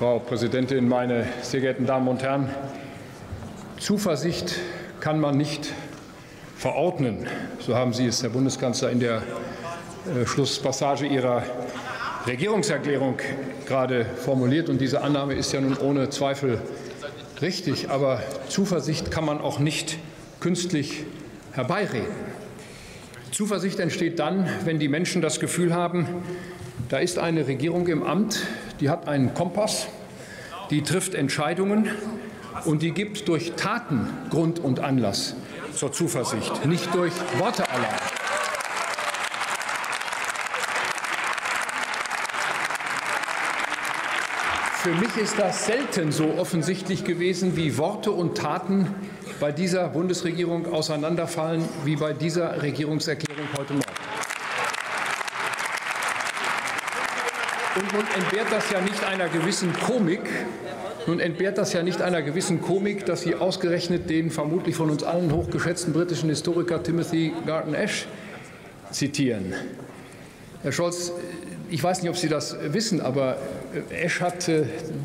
Frau Präsidentin, meine sehr geehrten Damen und Herren! Zuversicht kann man nicht verordnen. So haben Sie es, Herr Bundeskanzler, in der äh, Schlusspassage Ihrer Regierungserklärung gerade formuliert. Und diese Annahme ist ja nun ohne Zweifel richtig. Aber Zuversicht kann man auch nicht künstlich herbeireden. Zuversicht entsteht dann, wenn die Menschen das Gefühl haben, da ist eine Regierung im Amt, die hat einen Kompass, die trifft Entscheidungen und die gibt durch Taten Grund und Anlass zur Zuversicht, nicht durch Worte allein. Für mich ist das selten so offensichtlich gewesen, wie Worte und Taten bei dieser Bundesregierung auseinanderfallen, wie bei dieser Regierungserklärung heute Morgen. Und nun entbehrt das ja nicht einer gewissen Komik, nun entbehrt das ja nicht einer gewissen Komik, dass Sie ausgerechnet den vermutlich von uns allen hochgeschätzten britischen Historiker Timothy Garton Ash zitieren. Herr Scholz, ich weiß nicht, ob Sie das wissen, aber Esch hat äh,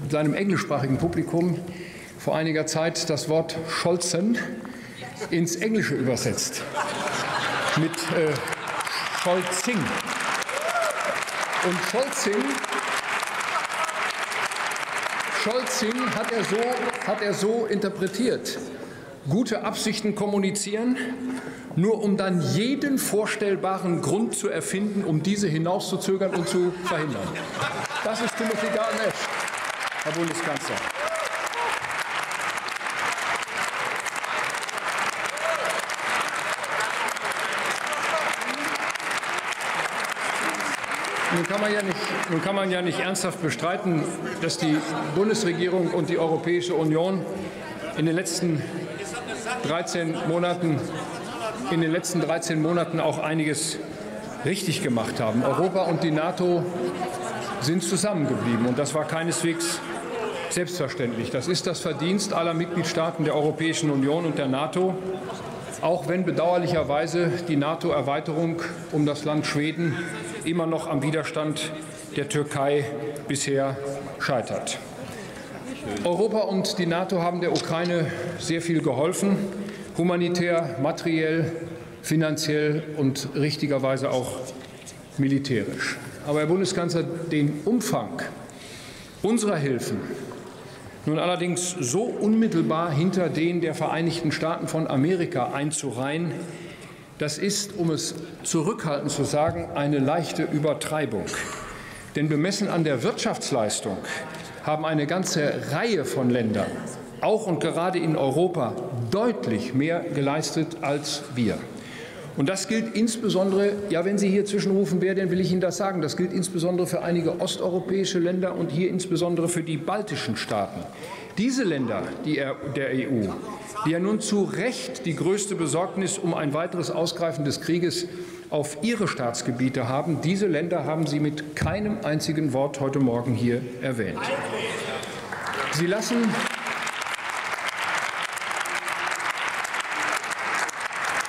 seinem englischsprachigen Publikum vor einiger Zeit das Wort Scholzen ins Englische übersetzt mit äh, Scholzing. Und Scholzing, Scholzing hat, er so, hat er so interpretiert. Gute Absichten kommunizieren, nur um dann jeden vorstellbaren Grund zu erfinden, um diese hinauszuzögern und zu verhindern. Das ist Timothy Garton Herr Bundeskanzler. Nun kann, man ja nicht, nun kann man ja nicht ernsthaft bestreiten, dass die Bundesregierung und die Europäische Union in den letzten 13 Monaten in den letzten 13 Monaten auch einiges richtig gemacht haben. Europa und die NATO sind zusammengeblieben, und das war keineswegs selbstverständlich. Das ist das Verdienst aller Mitgliedstaaten der Europäischen Union und der NATO, auch wenn bedauerlicherweise die NATO-Erweiterung um das Land Schweden immer noch am Widerstand der Türkei bisher scheitert. Europa und die NATO haben der Ukraine sehr viel geholfen humanitär, materiell, finanziell und richtigerweise auch militärisch. Aber, Herr Bundeskanzler, den Umfang unserer Hilfen nun allerdings so unmittelbar hinter den der Vereinigten Staaten von Amerika einzureihen, das ist, um es zurückhaltend zu sagen, eine leichte Übertreibung. Denn bemessen an der Wirtschaftsleistung haben eine ganze Reihe von Ländern auch und gerade in Europa deutlich mehr geleistet als wir. Und das gilt insbesondere, ja, wenn Sie hier zwischenrufen, wer denn will ich Ihnen das sagen, das gilt insbesondere für einige osteuropäische Länder und hier insbesondere für die baltischen Staaten. Diese Länder die der EU, die ja nun zu Recht die größte Besorgnis um ein weiteres Ausgreifen des Krieges auf ihre Staatsgebiete haben, diese Länder haben Sie mit keinem einzigen Wort heute Morgen hier erwähnt. Sie lassen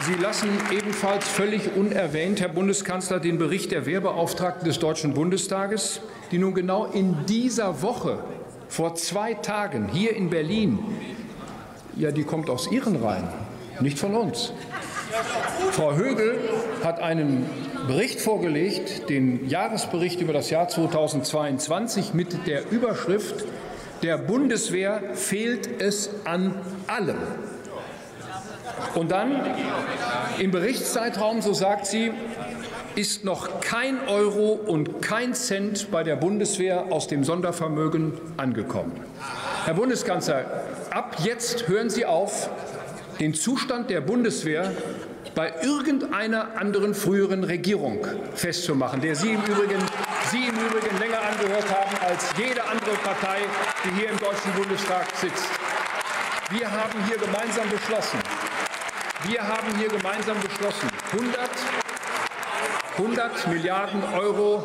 Sie lassen ebenfalls völlig unerwähnt, Herr Bundeskanzler, den Bericht der Wehrbeauftragten des Deutschen Bundestages, die nun genau in dieser Woche vor zwei Tagen hier in Berlin, ja, die kommt aus Ihren Reihen, nicht von uns. Frau Högel hat einen Bericht vorgelegt, den Jahresbericht über das Jahr 2022 mit der Überschrift Der Bundeswehr fehlt es an allem. Und dann im Berichtszeitraum, so sagt sie, ist noch kein Euro und kein Cent bei der Bundeswehr aus dem Sondervermögen angekommen. Herr Bundeskanzler, ab jetzt hören Sie auf, den Zustand der Bundeswehr bei irgendeiner anderen früheren Regierung festzumachen, der Sie im Übrigen, Sie im Übrigen länger angehört haben als jede andere Partei, die hier im Deutschen Bundestag sitzt. Wir haben hier gemeinsam beschlossen, wir haben hier gemeinsam beschlossen, 100, 100 Milliarden Euro,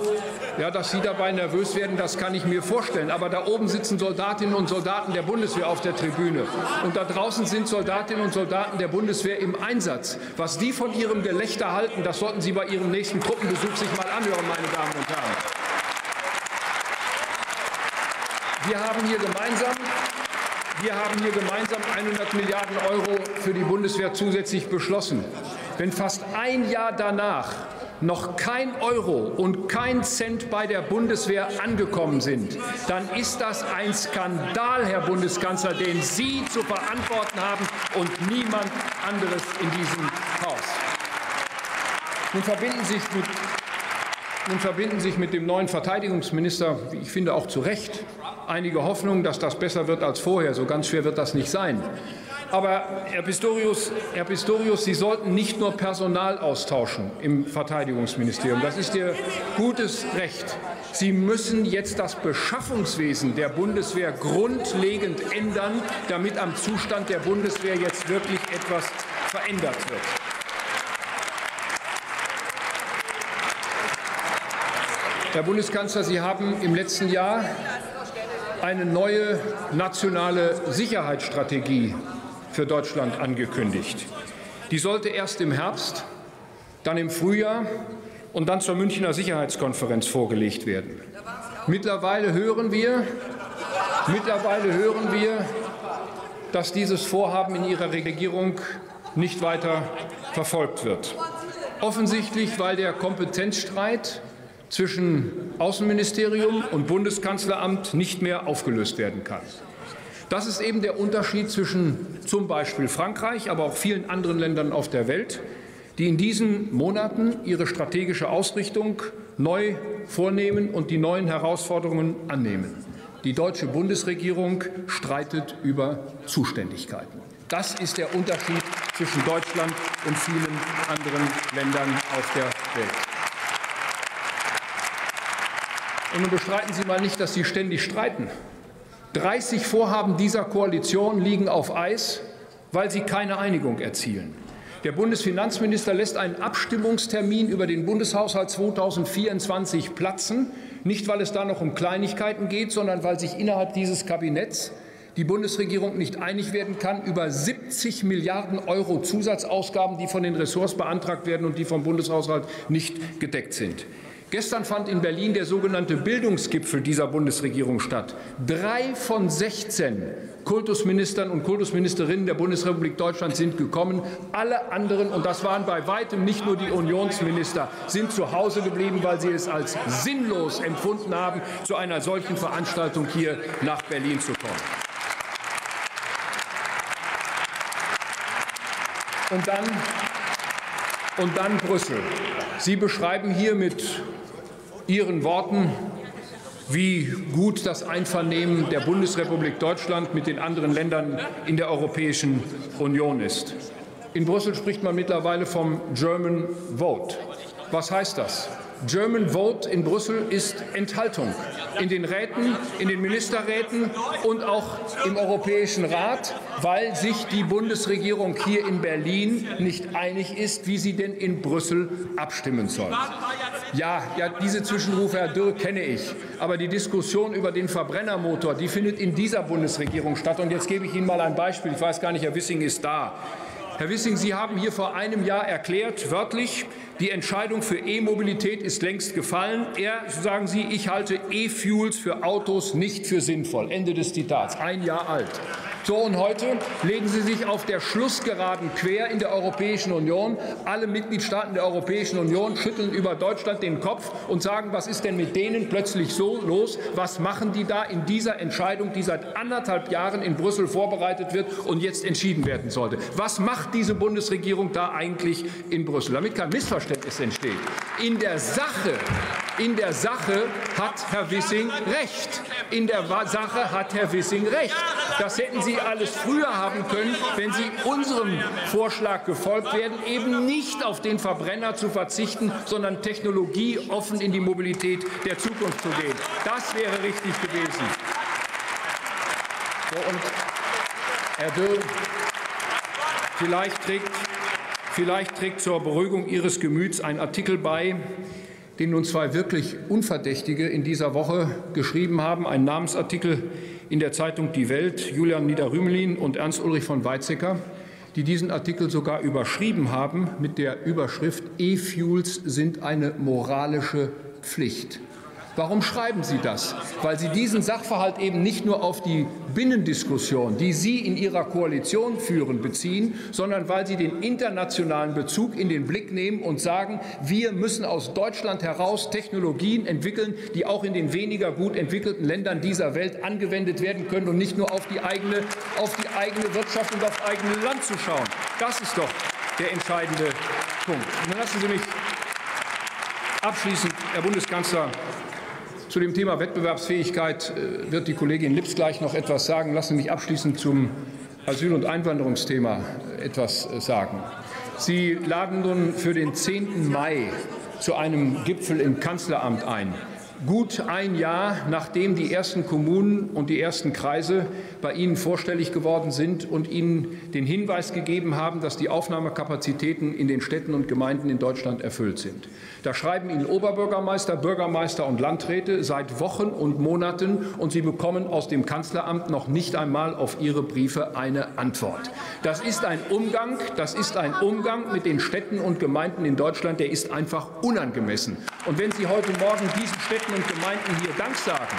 ja, dass Sie dabei nervös werden, das kann ich mir vorstellen. Aber da oben sitzen Soldatinnen und Soldaten der Bundeswehr auf der Tribüne. Und da draußen sind Soldatinnen und Soldaten der Bundeswehr im Einsatz. Was die von ihrem Gelächter halten, das sollten Sie bei Ihrem nächsten Truppenbesuch sich mal anhören, meine Damen und Herren. Wir haben hier gemeinsam wir haben hier gemeinsam 100 Milliarden Euro für die Bundeswehr zusätzlich beschlossen. Wenn fast ein Jahr danach noch kein Euro und kein Cent bei der Bundeswehr angekommen sind, dann ist das ein Skandal, Herr Bundeskanzler, den Sie zu verantworten haben und niemand anderes in diesem Haus. Nun verbinden sich mit nun verbinden sich mit dem neuen Verteidigungsminister, wie ich finde auch zu Recht, einige Hoffnungen, dass das besser wird als vorher. So ganz schwer wird das nicht sein. Aber Herr Pistorius, Herr Pistorius, Sie sollten nicht nur Personal austauschen im Verteidigungsministerium. Das ist Ihr gutes Recht. Sie müssen jetzt das Beschaffungswesen der Bundeswehr grundlegend ändern, damit am Zustand der Bundeswehr jetzt wirklich etwas verändert wird. Herr Bundeskanzler, Sie haben im letzten Jahr eine neue nationale Sicherheitsstrategie für Deutschland angekündigt. Die sollte erst im Herbst, dann im Frühjahr und dann zur Münchner Sicherheitskonferenz vorgelegt werden. Mittlerweile hören wir, mittlerweile hören wir, dass dieses Vorhaben in Ihrer Regierung nicht weiter verfolgt wird. Offensichtlich, weil der Kompetenzstreit zwischen Außenministerium und Bundeskanzleramt nicht mehr aufgelöst werden kann. Das ist eben der Unterschied zwischen zum Beispiel Frankreich, aber auch vielen anderen Ländern auf der Welt, die in diesen Monaten ihre strategische Ausrichtung neu vornehmen und die neuen Herausforderungen annehmen. Die deutsche Bundesregierung streitet über Zuständigkeiten. Das ist der Unterschied zwischen Deutschland und vielen anderen Ländern auf der Welt. Und nun bestreiten Sie mal nicht, dass Sie ständig streiten. 30 Vorhaben dieser Koalition liegen auf Eis, weil sie keine Einigung erzielen. Der Bundesfinanzminister lässt einen Abstimmungstermin über den Bundeshaushalt 2024 platzen, nicht weil es da noch um Kleinigkeiten geht, sondern weil sich innerhalb dieses Kabinetts die Bundesregierung nicht einig werden kann über 70 Milliarden Euro Zusatzausgaben, die von den Ressorts beantragt werden und die vom Bundeshaushalt nicht gedeckt sind. Gestern fand in Berlin der sogenannte Bildungsgipfel dieser Bundesregierung statt. Drei von 16 Kultusministern und Kultusministerinnen der Bundesrepublik Deutschland sind gekommen. Alle anderen, und das waren bei weitem nicht nur die Unionsminister, sind zu Hause geblieben, weil sie es als sinnlos empfunden haben, zu einer solchen Veranstaltung hier nach Berlin zu kommen. Und dann, und dann Brüssel. Sie beschreiben hier mit Ihren Worten, wie gut das Einvernehmen der Bundesrepublik Deutschland mit den anderen Ländern in der Europäischen Union ist. In Brüssel spricht man mittlerweile vom German Vote. Was heißt das? German Vote in Brüssel ist Enthaltung. In den Räten, in den Ministerräten und auch im Europäischen Rat, weil sich die Bundesregierung hier in Berlin nicht einig ist, wie sie denn in Brüssel abstimmen soll. Ja, ja, diese Zwischenrufe, Herr Dürr, kenne ich. Aber die Diskussion über den Verbrennermotor, die findet in dieser Bundesregierung statt. Und jetzt gebe ich Ihnen mal ein Beispiel. Ich weiß gar nicht, Herr Wissing ist da. Herr Wissing, Sie haben hier vor einem Jahr erklärt, wörtlich, die Entscheidung für E-Mobilität ist längst gefallen. Er, sagen Sie, ich halte E-Fuels für Autos nicht für sinnvoll. Ende des Zitats. Ein Jahr alt. So, und heute legen Sie sich auf der Schlussgeraden quer in der Europäischen Union. Alle Mitgliedstaaten der Europäischen Union schütteln über Deutschland den Kopf und sagen, was ist denn mit denen plötzlich so los? Was machen die da in dieser Entscheidung, die seit anderthalb Jahren in Brüssel vorbereitet wird und jetzt entschieden werden sollte? Was macht diese Bundesregierung da eigentlich in Brüssel? Damit kein Missverständnis entsteht. In der Sache, in der Sache hat Herr Wissing recht. In der Sache hat Herr Wissing recht. Das hätten Sie alles früher haben können, wenn Sie unserem Vorschlag gefolgt wären, eben nicht auf den Verbrenner zu verzichten, sondern technologieoffen in die Mobilität der Zukunft zu gehen. Das wäre richtig gewesen. So, und Herr Dürr, vielleicht trägt, vielleicht trägt zur Beruhigung Ihres Gemüts ein Artikel bei, den nun zwei wirklich Unverdächtige in dieser Woche geschrieben haben, ein Namensartikel in der Zeitung Die Welt, Julian Niederrümelin und Ernst Ulrich von Weizsäcker, die diesen Artikel sogar überschrieben haben mit der Überschrift E-Fuels sind eine moralische Pflicht. Warum schreiben Sie das? Weil Sie diesen Sachverhalt eben nicht nur auf die Binnendiskussion, die Sie in Ihrer Koalition führen, beziehen, sondern weil Sie den internationalen Bezug in den Blick nehmen und sagen, wir müssen aus Deutschland heraus Technologien entwickeln, die auch in den weniger gut entwickelten Ländern dieser Welt angewendet werden können und nicht nur auf die eigene, auf die eigene Wirtschaft und auf eigene Land zu schauen. Das ist doch der entscheidende Punkt. Und lassen Sie mich abschließend, Herr Bundeskanzler, zu dem Thema Wettbewerbsfähigkeit äh, wird die Kollegin Lips gleich noch etwas sagen. Lassen Sie mich abschließend zum Asyl- und Einwanderungsthema etwas äh, sagen. Sie laden nun für den 10. Mai zu einem Gipfel im Kanzleramt ein gut ein Jahr, nachdem die ersten Kommunen und die ersten Kreise bei Ihnen vorstellig geworden sind und Ihnen den Hinweis gegeben haben, dass die Aufnahmekapazitäten in den Städten und Gemeinden in Deutschland erfüllt sind. Da schreiben Ihnen Oberbürgermeister, Bürgermeister und Landräte seit Wochen und Monaten, und Sie bekommen aus dem Kanzleramt noch nicht einmal auf Ihre Briefe eine Antwort. Das ist ein Umgang, das ist ein Umgang mit den Städten und Gemeinden in Deutschland, der ist einfach unangemessen. Und wenn Sie heute Morgen diesen Städten Städten und Gemeinden hier Dank sagen,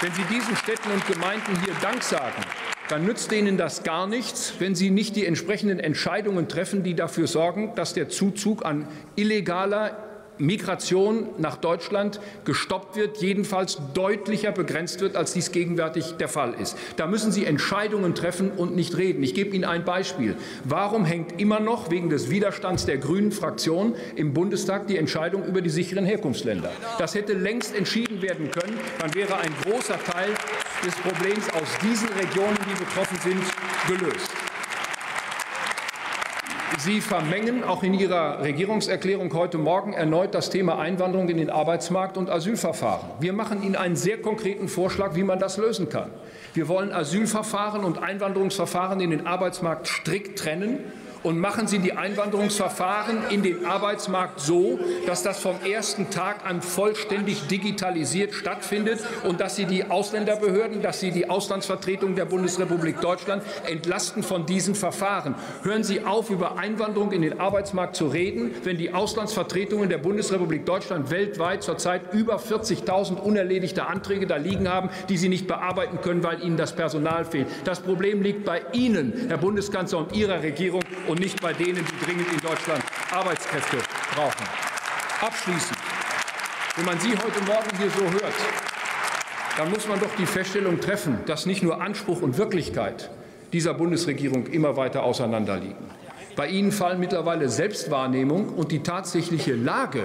wenn Sie diesen Städten und Gemeinden hier Dank sagen, dann nützt Ihnen das gar nichts, wenn Sie nicht die entsprechenden Entscheidungen treffen, die dafür sorgen, dass der Zuzug an illegaler Migration nach Deutschland gestoppt wird, jedenfalls deutlicher begrenzt wird, als dies gegenwärtig der Fall ist. Da müssen Sie Entscheidungen treffen und nicht reden. Ich gebe Ihnen ein Beispiel. Warum hängt immer noch wegen des Widerstands der Grünen Fraktion im Bundestag die Entscheidung über die sicheren Herkunftsländer? Das hätte längst entschieden werden können. Dann wäre ein großer Teil des Problems aus diesen Regionen, die betroffen sind, gelöst. Sie vermengen auch in Ihrer Regierungserklärung heute Morgen erneut das Thema Einwanderung in den Arbeitsmarkt und Asylverfahren. Wir machen Ihnen einen sehr konkreten Vorschlag, wie man das lösen kann. Wir wollen Asylverfahren und Einwanderungsverfahren in den Arbeitsmarkt strikt trennen und machen Sie die Einwanderungsverfahren in den Arbeitsmarkt so, dass das vom ersten Tag an vollständig digitalisiert stattfindet und dass Sie die Ausländerbehörden, dass Sie die Auslandsvertretung der Bundesrepublik Deutschland entlasten von diesen Verfahren. Hören Sie auf, über Einwanderung in den Arbeitsmarkt zu reden, wenn die Auslandsvertretungen der Bundesrepublik Deutschland weltweit zurzeit über 40.000 unerledigte Anträge da liegen haben, die sie nicht bearbeiten können, weil ihnen das Personal fehlt. Das Problem liegt bei Ihnen, Herr Bundeskanzler, und Ihrer Regierung und nicht bei denen, die dringend in Deutschland Arbeitskräfte brauchen. Abschließend, wenn man Sie heute Morgen hier so hört, dann muss man doch die Feststellung treffen, dass nicht nur Anspruch und Wirklichkeit dieser Bundesregierung immer weiter auseinanderliegen. Bei Ihnen fallen mittlerweile Selbstwahrnehmung und die tatsächliche Lage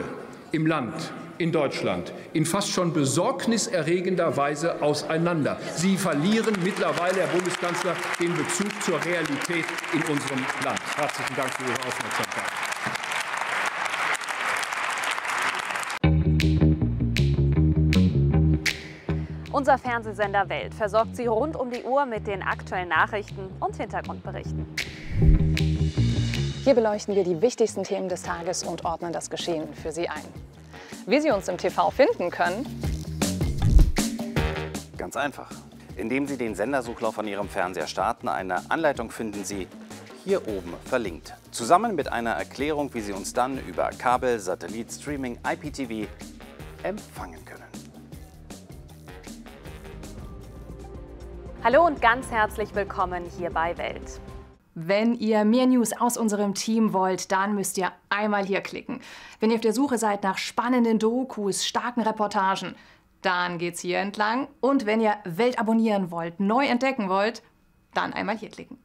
im Land in Deutschland in fast schon besorgniserregender Weise auseinander. Sie verlieren mittlerweile, Herr Bundeskanzler, den Bezug zur Realität in unserem Land. Herzlichen Dank für Ihre Aufmerksamkeit. Unser Fernsehsender Welt versorgt Sie rund um die Uhr mit den aktuellen Nachrichten und Hintergrundberichten. Hier beleuchten wir die wichtigsten Themen des Tages und ordnen das Geschehen für Sie ein. Wie Sie uns im TV finden können? Ganz einfach. Indem Sie den Sendersuchlauf an Ihrem Fernseher starten, eine Anleitung finden Sie hier oben verlinkt. Zusammen mit einer Erklärung, wie Sie uns dann über Kabel, Satellit, Streaming, IPTV empfangen können. Hallo und ganz herzlich willkommen hier bei Welt. Wenn ihr mehr News aus unserem Team wollt, dann müsst ihr einmal hier klicken. Wenn ihr auf der Suche seid nach spannenden Dokus, starken Reportagen, dann geht's hier entlang. Und wenn ihr Welt abonnieren wollt, neu entdecken wollt, dann einmal hier klicken.